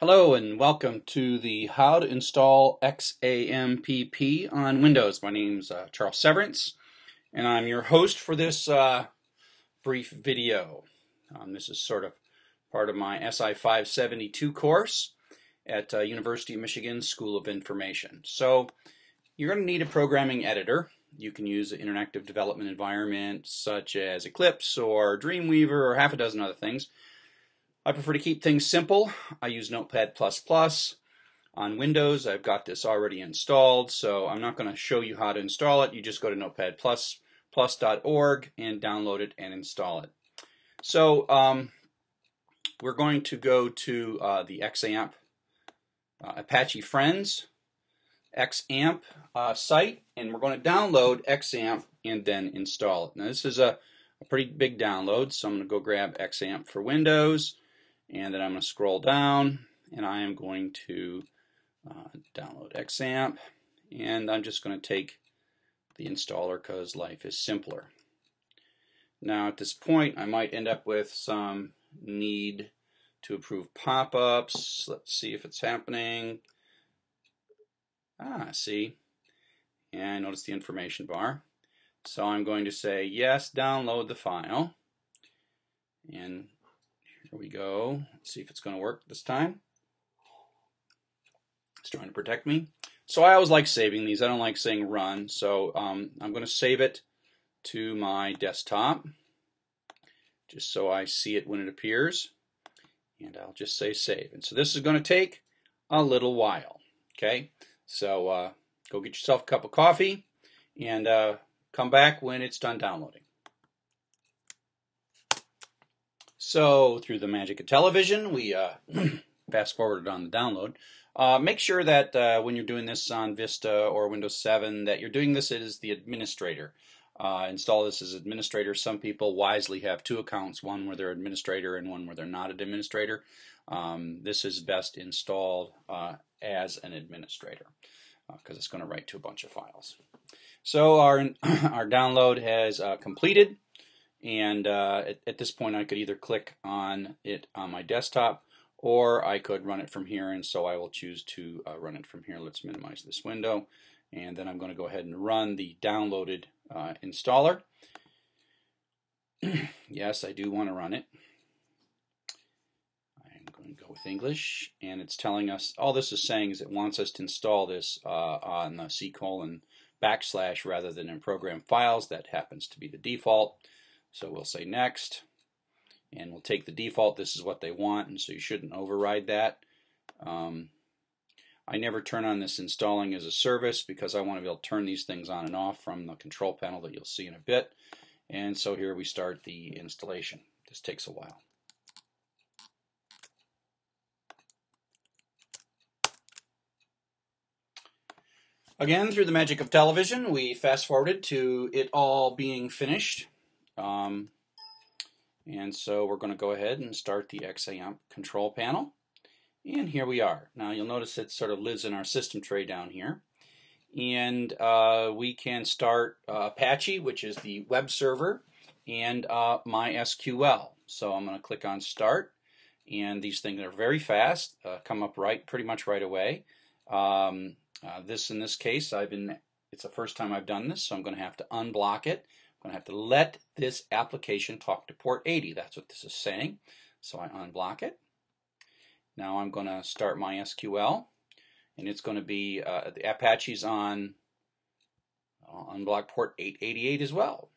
Hello and welcome to the How to Install XAMPP on Windows. My name is uh, Charles Severance and I'm your host for this uh, brief video. Um, this is sort of part of my SI 572 course at uh, University of Michigan School of Information. So you're going to need a programming editor. You can use an interactive development environment such as Eclipse or Dreamweaver or half a dozen other things. I prefer to keep things simple. I use Notepad++. On Windows, I've got this already installed, so I'm not going to show you how to install it. You just go to notepad++.org and download it and install it. So um, we're going to go to uh, the XAMPP uh, Apache Friends XAMPP uh, site, and we're going to download XAMPP and then install it. Now this is a, a pretty big download, so I'm going to go grab XAMPP for Windows and then I'm going to scroll down and I am going to uh, download XAMPP and I'm just going to take the installer because life is simpler. Now at this point I might end up with some need to approve pop-ups. Let's see if it's happening. Ah, see. And notice the information bar. So I'm going to say yes, download the file. And here we go. Let's see if it's going to work this time. It's trying to protect me. So I always like saving these. I don't like saying run. So um, I'm going to save it to my desktop just so I see it when it appears. And I'll just say save. And so this is going to take a little while. Okay, so uh, go get yourself a cup of coffee and uh, come back when it's done downloading. So through the magic of television, we uh, fast forwarded on the download. Uh, make sure that uh, when you're doing this on Vista or Windows 7 that you're doing this as the administrator. Uh, install this as administrator. Some people wisely have two accounts, one where they're administrator and one where they're not an administrator. Um, this is best installed uh, as an administrator because uh, it's going to write to a bunch of files. So our, our download has completed. And uh, at, at, this point, I could either click on it on my desktop or I could run it from here. And so I will choose to uh, run it from here. Let's minimize this window. And then I'm going to go ahead and run the downloaded uh, installer. yes, I do want to run it. I'm going to go with English. And it's telling us, all this is saying is it wants us to install this uh, on the C colon backslash rather than in program files. That happens to be the default. So we'll say next, and we'll take the default. This is what they want, and so you shouldn't override that. Um, I never turn on this installing as a service because I want to be able to turn these things on and off from the control panel that you'll see in a bit. And so here we start the installation. This takes a while. Again, through the magic of television, we fast forwarded to it all being finished. Um, and so we're going to go ahead and start the XAMPP control panel. And here we are. Now you'll notice it sort of lives in our system tray down here. And uh, we can start uh, Apache, which is the web server, and uh, MySQL. So I'm going to click on Start. And these things are very fast, uh, come up right pretty much right away. Um, uh, this, in this case, I've been, it's the first time I've done this, so I'm going to have to unblock it going to have to let this application talk to port 80. That's what this is saying. So I unblock it. Now I'm going to start MySQL, and it's going to be uh, the Apache's on uh, unblock port 888 as well.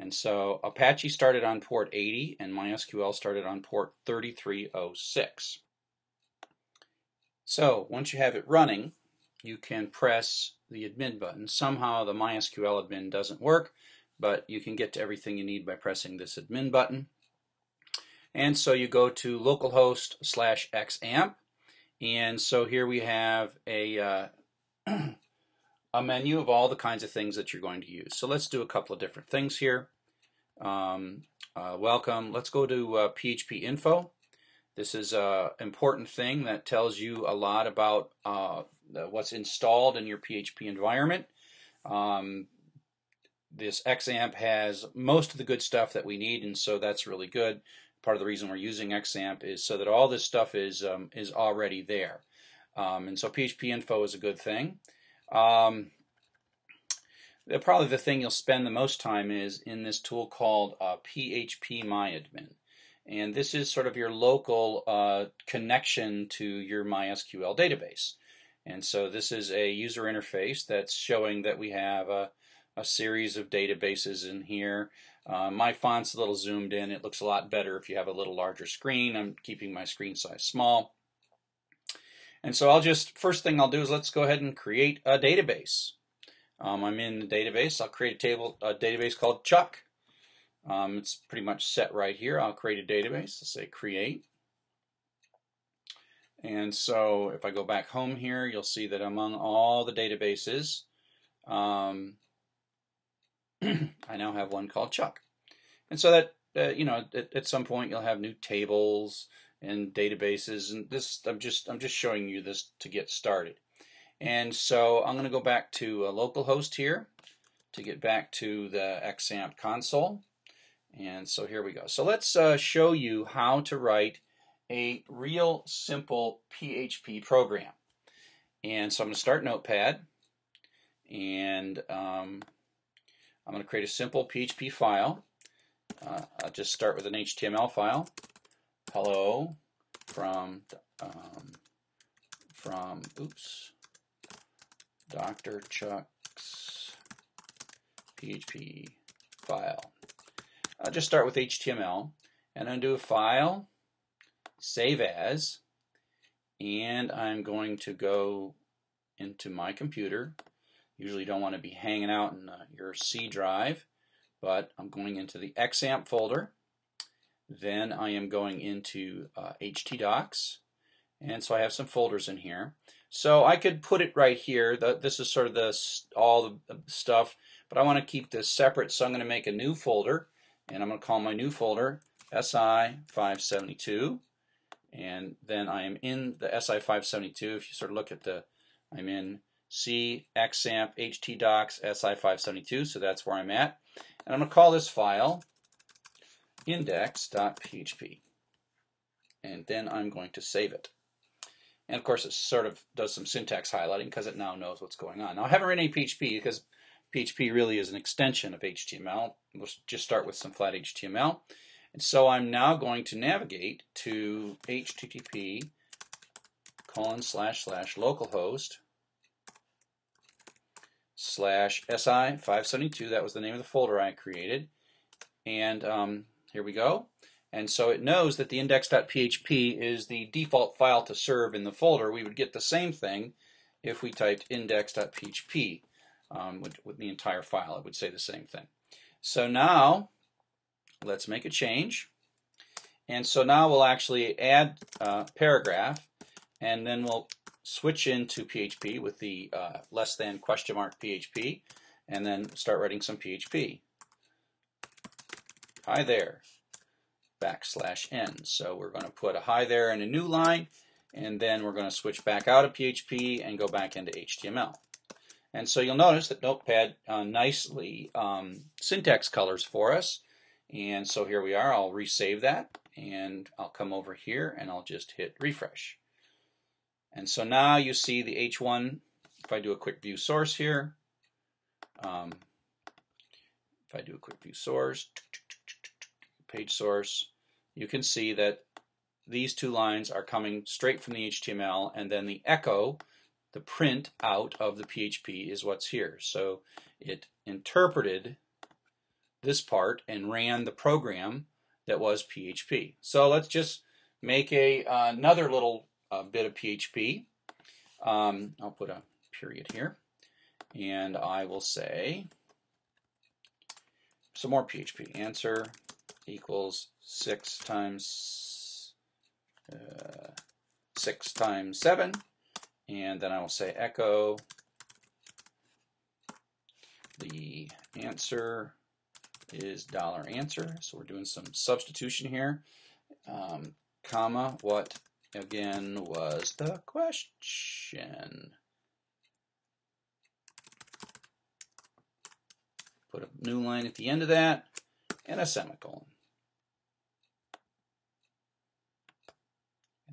And so Apache started on port 80 and MySQL started on port 3306. So once you have it running, you can press the admin button. Somehow the MySQL admin doesn't work, but you can get to everything you need by pressing this admin button. And so you go to localhost slash xampp. And so here we have a, uh, a menu of all the kinds of things that you're going to use. So let's do a couple of different things here. Um, uh, welcome. Let's go to uh, PHP info. This is an important thing that tells you a lot about uh, what's installed in your PHP environment. Um, this XAMPP has most of the good stuff that we need, and so that's really good. part of the reason we're using XAMPP is so that all this stuff is um, is already there. Um, and so PHP info is a good thing. Um, probably the thing you'll spend the most time is in this tool called uh, PHP MyAdmin. And this is sort of your local uh, connection to your MySQL database. And so this is a user interface that's showing that we have a, a series of databases in here. Uh, my font's a little zoomed in. It looks a lot better if you have a little larger screen. I'm keeping my screen size small. And so I'll just, first thing I'll do is let's go ahead and create a database. Um, I'm in the database. I'll create a table, a database called Chuck. Um, it's pretty much set right here. I'll create a database. I'll say create. And so if I go back home here, you'll see that among all the databases, um, I now have one called Chuck. And so that, uh, you know, at, at, some point you'll have new tables and databases. And this, I'm just, I'm just showing you this to get started. And so I'm going to go back to a localhost here to get back to the XAMPP console. And so here we go. So let's uh, show you how to write a real simple PHP program. And so I'm going to start Notepad and um, I'm going to create a simple PHP file. Uh, I'll just start with an HTML file. Hello from um, from oops Dr. Chuck's PHP file. I'll just start with HTML and undo a file, save as, and I'm going to go into my computer. Usually don't want to be hanging out in uh, your C drive, but I'm going into the XAMPP folder. Then I am going into uh, htdocs, and so I have some folders in here. So I could put it right here. The, this is sort of the all the stuff, but I want to keep this separate, so I'm going to make a new folder, and I'm going to call my new folder SI572, and then I am in the SI572. If you sort of look at the, I'm in C XAMPP htdocs SI572, so that's where I'm at. And I'm going to call this file index.php, and then I'm going to save it. And of course, it sort of does some syntax highlighting because it now knows what's going on. Now, I haven't written any PHP because PHP really is an extension of HTML. We'll just start with some flat HTML. And so I'm now going to navigate to http colon slash slash localhost slash si572. That was the name of the folder I created. And um, here we go. And so it knows that the index.php is the default file to serve in the folder. We would get the same thing if we typed index.php um, with, with the entire file. It would say the same thing. So now let's make a change. And so now we'll actually add a paragraph and then we'll switch into PHP with the uh, less than question mark PHP and then start writing some PHP. Hi there backslash n. So we're going to put a hi there in a new line, and then we're going to switch back out of PHP and go back into HTML. And so you'll notice that Notepad uh, nicely um, syntax colors for us. And so here we are. I'll resave that, and I'll come over here, and I'll just hit refresh. And so now you see the H1, if I do a quick view source here, um, if I do a quick view source, page source, you can see that these two lines are coming straight from the HTML and then the echo, the print out of the PHP is what's here. So it interpreted this part and ran the program that was PHP. So let's just make a uh, another little uh, bit of PHP. Um, I'll put a period here and I will say some more PHP. Answer equals 6 times uh, 6 times 7 and then I will say echo the answer is dollar answer so we're doing some substitution here um, comma what again was the question put a new line at the end of that and a semicolon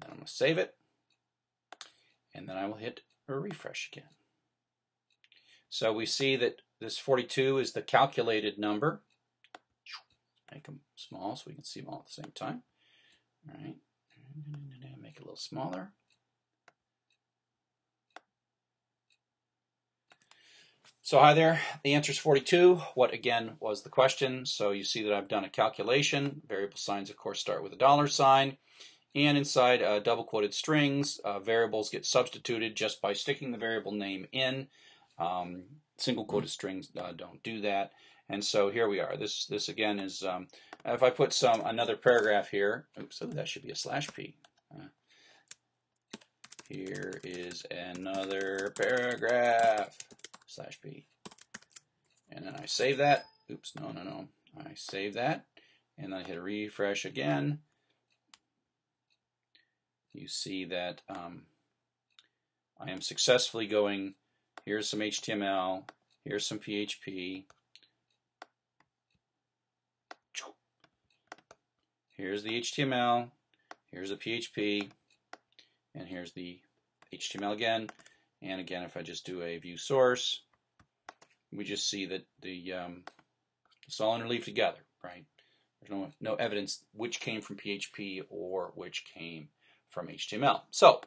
And then I'm going to save it. And then I will hit a refresh again. So we see that this 42 is the calculated number. Make them small so we can see them all at the same time. All right. Make it a little smaller. So hi there, the answer is 42. What again was the question? So you see that I've done a calculation. Variable signs, of course, start with a dollar sign. And inside uh, double quoted strings, uh, variables get substituted just by sticking the variable name in. Um, single quoted strings uh, don't do that. And so here we are. This this again is um, if I put some another paragraph here. Oops, that should be a slash p. Uh, here is another paragraph slash p. And then I save that. Oops, no, no, no. I save that. And then I hit refresh again. You see that um, I am successfully going, here's some HTML, here's some PHP, here's the HTML, here's the PHP, and here's the HTML again. And again, if I just do a view source, we just see that the um, it's all interleaved together, right? There's no no evidence which came from PHP or which came from HTML. So,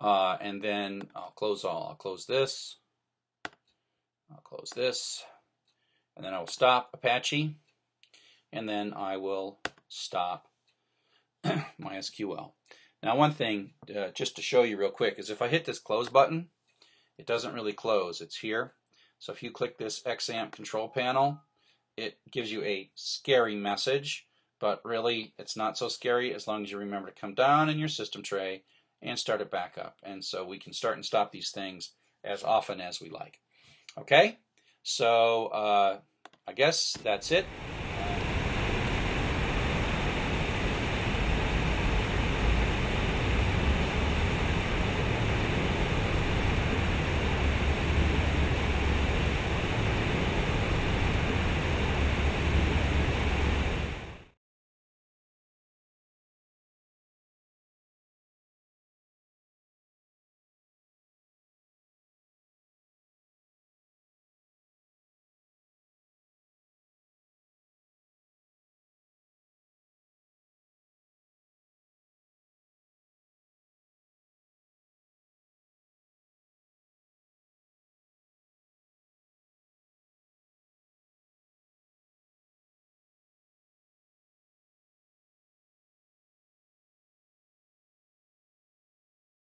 uh, and then I'll close all. I'll close this. I'll close this, and then I will stop Apache, and then I will stop MySQL. Now one thing, uh, just to show you real quick, is if I hit this close button, it doesn't really close. It's here. So if you click this XAMPP control panel, it gives you a scary message, but really it's not so scary as long as you remember to come down in your system tray and start it back up. And so we can start and stop these things as often as we like. Okay, so uh, I guess that's it.